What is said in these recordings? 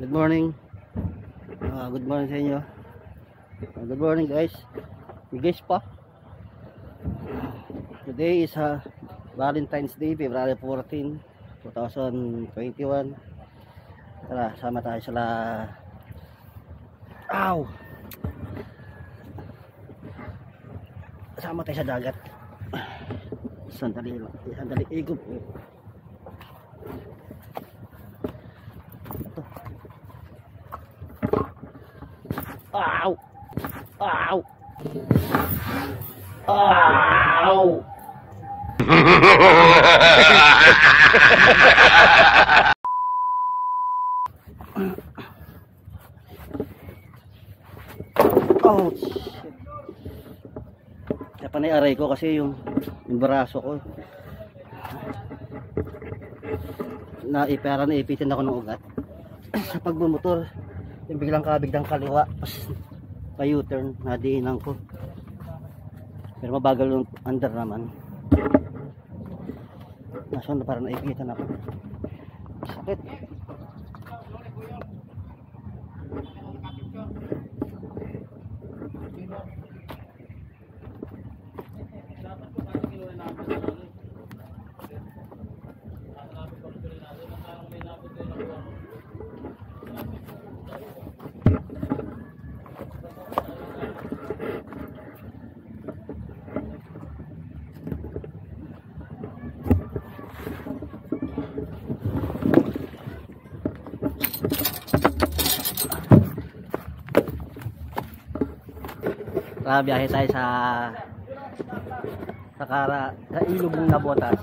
Good morning. Ah, good morning sa inyo. Ah, good morning guys. May guys pa. Today is uh, Valentine's Day, February 14, 2021. Tara, sama tayo sa la... Ow! Sama tayo sa dagat. Sandali lang. Sandali. Igop. Ow! Ow! Ow! Oh, shit. Kaya panay aray ko kasi yung, yung braso ko. Na ipera na ipitin ako ng ugat. Sa pagbumotor, yung biglang kabiglang kaliwa. Pa U-turn, nadiinan ko. Pero mabagal yung under naman. Nasa na parang naipitan ako. Sakit. Tara, biyahe tayo sa sa kara sa ilog ng Nabotas.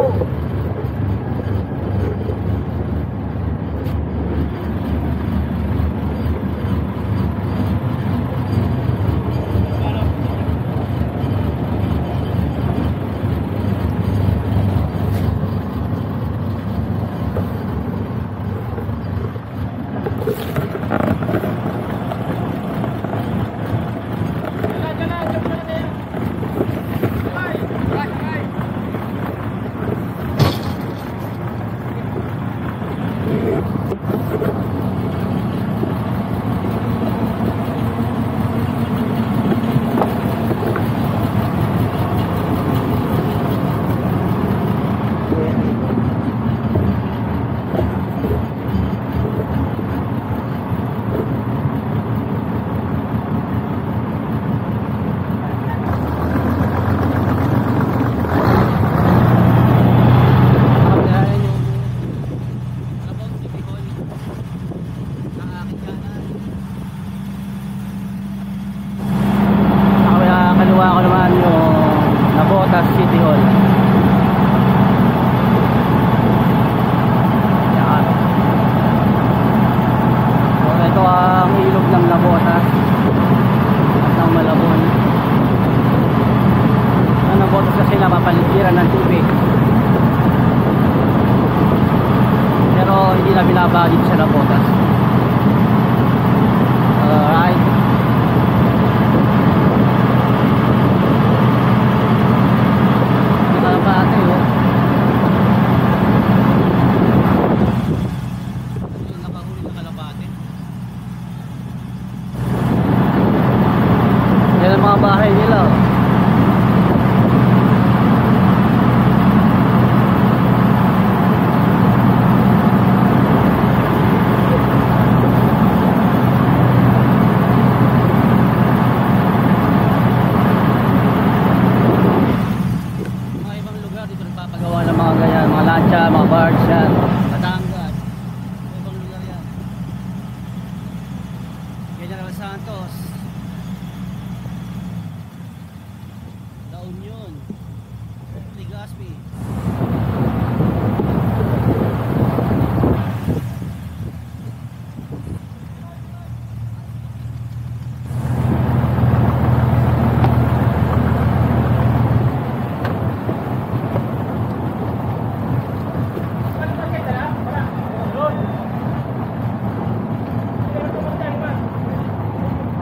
Oo.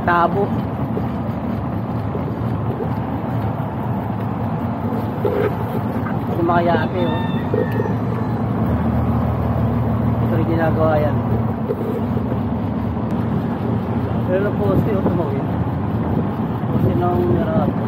tabo. Kumakayate oh. Ito rin ginagawa yan. Pero na poste oh tumawin. Poste ng narap.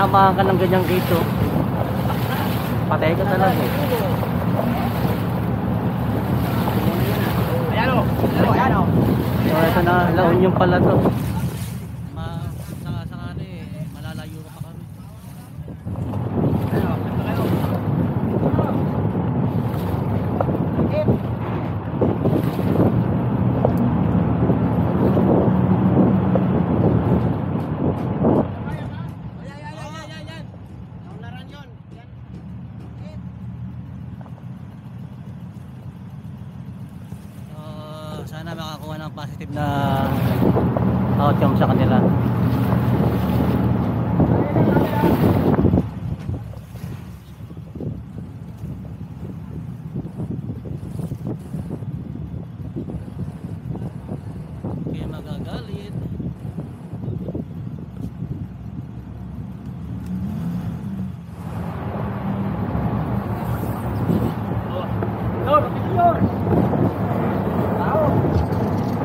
Tatamaan ka ng ganyang dito. Patay ka talaga eh. Ayan o. Ayan o. So, ito na, La Union pala to. Ma, sa, sa ano eh, malalayo ka pa kami. So, sana makakuha ng positive na outcome sa kanila. Kaya magagalit.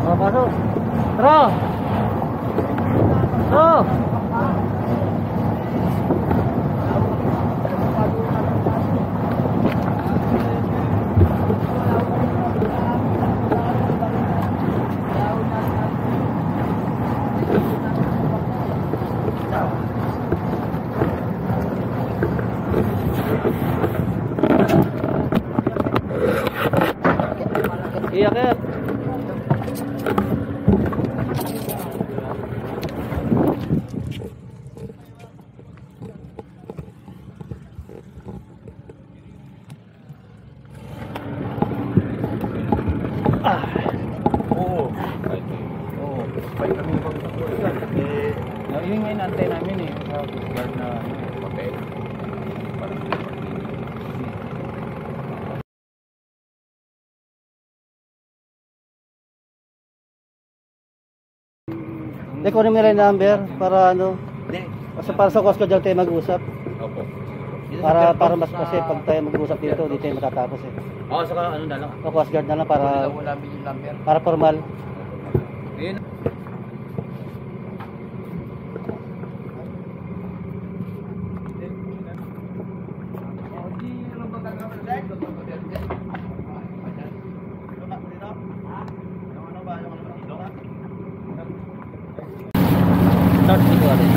Oh, pasok. Tara! Tara! Iyak Oo. Oo. Pwede kami mag-usan. Eh, yun nga yung antay namin eh. Sa guard na papel. Parang Hindi ko rin yung number para ano. Hindi. Kasi para sa Costco dyan tayo mag-usap. Opo. Para para mas kasi pag tayo mag-usap dito, di tayo matatapos eh. Oo, saka ano na lang. O Coast Guard na lang para Wala namin yung number. para formal. Ayun. Start dito ulit.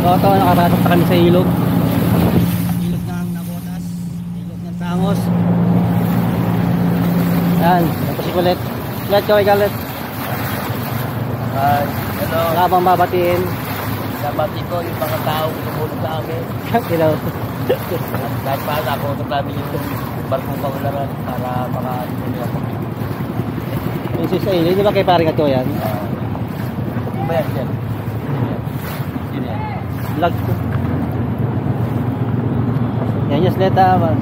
So ito, nakapasok na kami sa ilog. Ilog ng Nabotas. Ilog ng Tangos. Yan, tapos si Kulit. Kulit, kaway kalit. Hi. Hello. Wala bang babatiin. Sabati ko yung mga taong tumulong sa amin. Hello. Kahit pa ako, ito namin yung barkong kaularan para maka-tuloy ako. Yung sis Aileen, di ba kay paring ato yan? Ano ba yan, yan? Yun yan. Vlog ko. Yan man.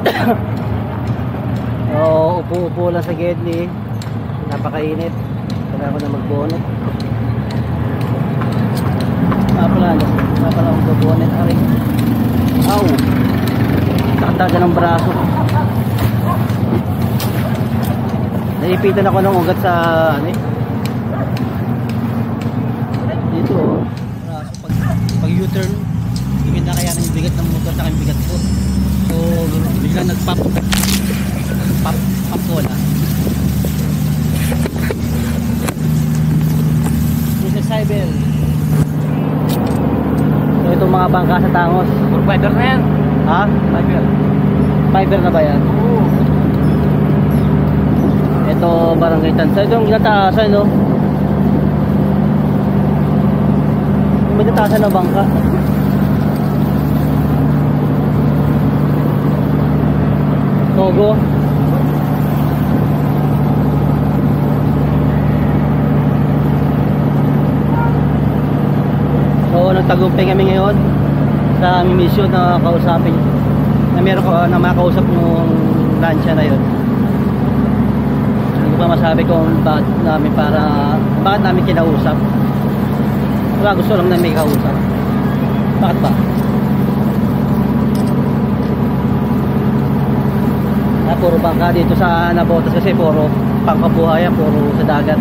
Oo, upo-upo lang sa Gedli. Napakainit. Kailangan ko na mag-bonnet. Ah, pala, ano? Akong mag-bonnet. Ari. Aw! Nakataga ng braso. Naipitan ako ng ugat sa, ano eh, dito oh. Pag U-turn, hindi na kaya ng bigat ng motor sa bigat ko. So, biglang nag-pop. Pop, pop. This is Cybel. So, itong mga bangka sa tangos. Provider na yan. Ha? Provider. Fiber na ba yan? Oo. Ito, barangay Tansa. Ito yung ginataasan, no? Yung may nataasan na bangka. Togo. So, nagtagumpay kami ngayon sa aming mission na kausapin na meron ko na makausap nung lansya na yun. Hindi ko pa masabi kung bakit namin para bakit namin kinausap. Baka gusto lang na may kausap. Bakit ba? Ah, puro bangka dito sa Nabotas kasi puro pangkabuhayan, puro sa dagat.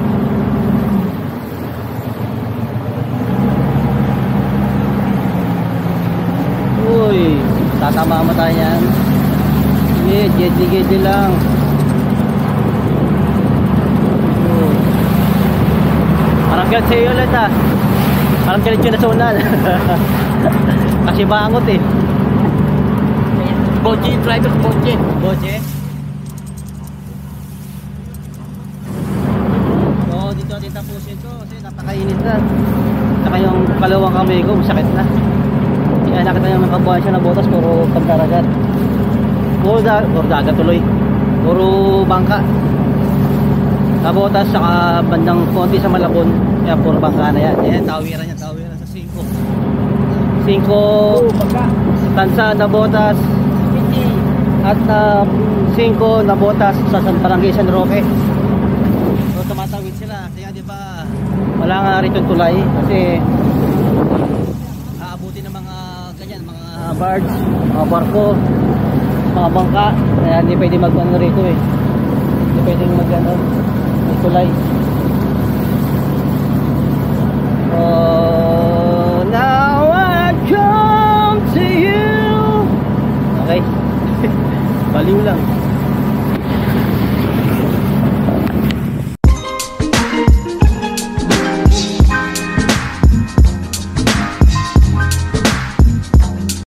Uy, tatama mo tayo yan. Sige, jedli-jedli lang. Hanggang sa'yo ulit ah. Parang galit yung nasunal. Kasi bangot eh. Boche, driver boche. Boche. Oo, dito natin tapusin to kasi napakainit na. Saka yung kalawang kamay ko, masakit na. Kaya nakita niyo mga kabuhay siya na botas, puro pagkaragat. Puro, da puro dagat tuloy. Puro bangka. Sa botas, saka bandang konti sa Malabon. Kaya puro bangka na yan. Yan, tawiran yan, tawiran sa 5. 5 baka. tansa na botas at na 5 na botas sa San Barangay San Roque. So tumatawid sila kaya di ba wala nga rito tulay kasi aabutin ng mga ganyan mga barge, mga barko, mga bangka kaya hindi pwede mag ano rito eh. Hindi pwedeng mag ano, may tulay.